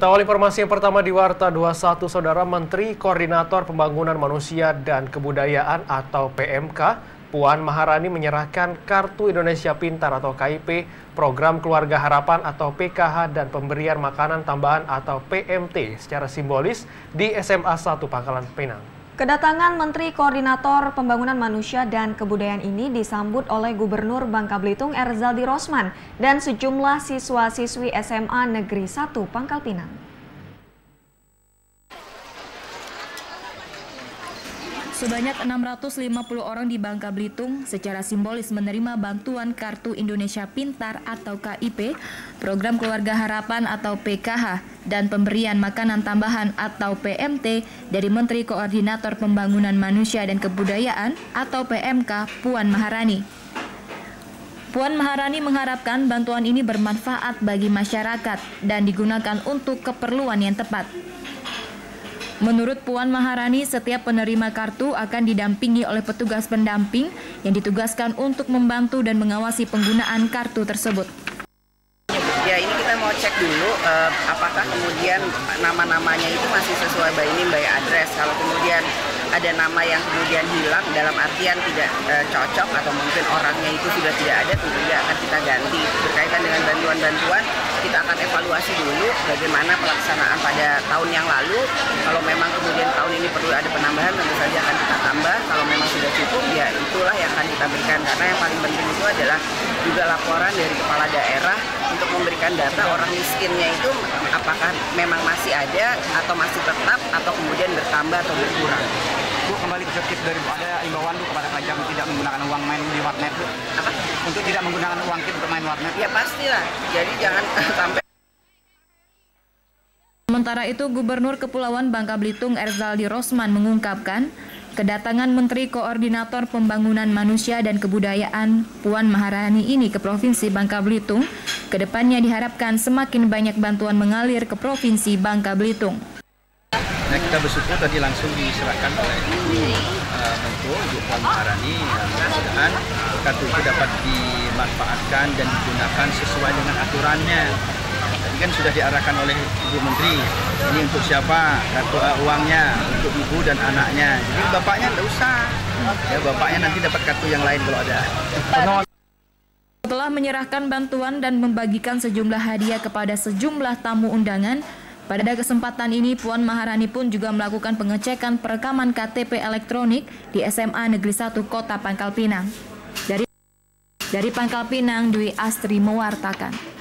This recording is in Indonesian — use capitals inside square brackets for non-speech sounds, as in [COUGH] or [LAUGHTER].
Kita awal informasi yang pertama di Warta 21, Saudara Menteri Koordinator Pembangunan Manusia dan Kebudayaan atau PMK, Puan Maharani menyerahkan Kartu Indonesia Pintar atau KIP, Program Keluarga Harapan atau PKH, dan Pemberian Makanan Tambahan atau PMT secara simbolis di SMA 1 Pangkalan Pinang. Kedatangan Menteri Koordinator Pembangunan Manusia dan Kebudayaan ini disambut oleh Gubernur Bangka Belitung Erzaldi Rosman dan sejumlah siswa-siswi SMA Negeri 1 Pangkal Pinang. Sebanyak 650 orang di Bangka Belitung secara simbolis menerima bantuan Kartu Indonesia Pintar atau KIP, Program Keluarga Harapan atau PKH, dan pemberian makanan tambahan atau PMT dari Menteri Koordinator Pembangunan Manusia dan Kebudayaan atau PMK Puan Maharani. Puan Maharani mengharapkan bantuan ini bermanfaat bagi masyarakat dan digunakan untuk keperluan yang tepat. Menurut Puan Maharani, setiap penerima kartu akan didampingi oleh petugas pendamping yang ditugaskan untuk membantu dan mengawasi penggunaan kartu tersebut. Ya ini kita mau cek dulu uh, apakah kemudian nama-namanya itu masih sesuai by name by address. Kalau kemudian ada nama yang kemudian hilang dalam artian tidak e, cocok atau mungkin orangnya itu sudah tidak ada tentunya akan kita ganti. Berkaitan dengan bantuan-bantuan kita akan evaluasi dulu bagaimana pelaksanaan pada tahun yang lalu. Kalau memang kemudian tahun ini perlu ada penambahan tentu saja akan kita tambah. Kalau memang sudah cukup ya itulah yang akan kita berikan. Karena yang paling penting itu adalah juga laporan dari kepala daerah untuk memberikan data orang miskinnya itu apakah memang masih ada atau masih tetap atau kemudian bertambah atau berkurang. Kembali ke tips dari ada imbauan Bu kepada pajak tidak menggunakan uang main di warnet Bu. Apa? Untuk tidak menggunakan uang kit untuk main warnet. Ya pastilah. Jadi jangan [LAUGHS] sampai Sementara itu, Gubernur Kepulauan Bangka Belitung Erzaldi Rosman mengungkapkan, kedatangan Menteri Koordinator Pembangunan Manusia dan Kebudayaan Puan Maharani ini ke Provinsi Bangka Belitung, ke depannya diharapkan semakin banyak bantuan mengalir ke Provinsi Bangka Belitung. Nah, kita bersyukur tadi langsung diserahkan oleh uh, Menko Ibu Puan Maharani yang mudah-mudahan kartu itu dapat dimanfaatkan dan digunakan sesuai dengan aturannya. Tadi kan sudah diarahkan oleh Ibu Menteri, ini untuk siapa kartu uh, uangnya, untuk ibu dan anaknya. Jadi bapaknya tidak usah, ya bapaknya nanti dapat kartu yang lain kalau ada. Setelah menyerahkan bantuan dan membagikan sejumlah hadiah kepada sejumlah tamu undangan, pada kesempatan ini, Puan Maharani pun juga melakukan pengecekan perekaman KTP elektronik di SMA Negeri 1 Kota Pangkal Pinang. Dari dari Pangkal Pinang, Dwi Astri mewartakan.